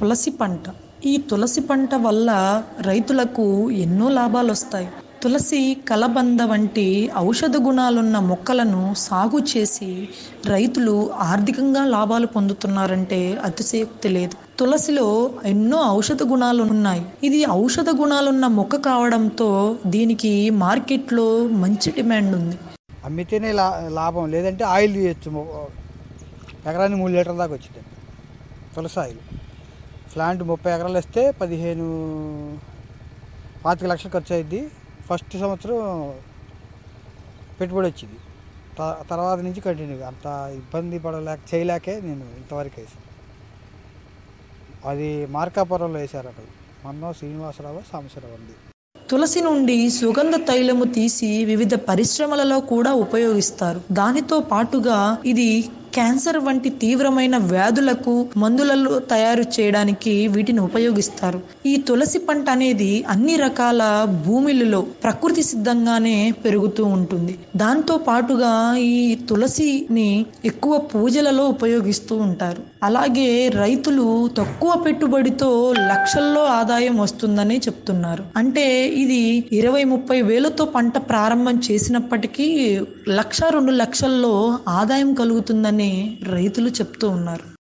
తులసి పంట. ఈ తులసి పంట వల్ల రైతులకు ఎన్నో లాభాలు వస్తాయి తులసి కలబంద వంటి ఔషధ గుణాలున్న మొక్కలను సాగు చేసి రైతులు ఆర్థికంగా లాభాలు పొందుతున్నారంటే అతిశయోక్తి లేదు. తులసిలో ఎన్నో ఔషధ గుణాలు ఉన్నాయి ఇది ఔషధ గుణాలున్న మొక్క కావడంతో దీనికి మార్కెట్లో మంచి డిమాండ్ ఉంది. అమ్మితేనే లా లాభం లేదంటే ఆయిల్ చేయొచ్చు ఎకరానికి మూడు లీటర్ల దాకా వచ్చింది తులసి ఆయిల్. ప్లాంట్ ముప్పై ఎకరాలు వేస్తే పదిహేను పాతిక లక్షలు ఖర్చు అయింది ఫస్ట్ సంవత్సరం పెట్టుబడి వచ్చింది. త- తర్వాత నుంచి కంటిన్యూ అంత ఇబ్బంది పడలేక చేయలేకే నేను ఇంతవరకు వేసాను. అది మార్కాపురంలో వేశారు అక్కడ. మన్నో శ్రీనివాసరావు సాంబశివరావు ఉంది. తులసి నుండి సుగంధ తైలము తీసి వివిధ పరిశ్రమలలో కూడా ఉపయోగిస్తారు. దానితో పాటుగా ఇది క్యాన్సర్ వంటి తీవ్రమైన వ్యాధులకు మందులలో తయారు చేయడానికి వీటిని ఉపయోగిస్తారు. ఈ తులసి పంట అనేది అన్ని రకాల భూమిలలో ప్రకృతి సిద్ధంగానే పెరుగుతూ ఉంటుంది. దాంతో పాటుగా ఈ తులసిని ఎక్కువ పూజలలో ఉపయోగిస్తూ ఉంటారు. అలాగే రైతులు తక్కువ పెట్టుబడితో లక్షల్లో ఆదాయం వస్తుందని చెప్తున్నారు. అంటే ఇది ఇరవై ముప్పై వేలతో పంట ప్రారంభం చేసినప్పటికీ లక్ష రెండు లక్షల్లో ఆదాయం కలుగుతుందని రైతులు చెప్తూ ఉన్నారు.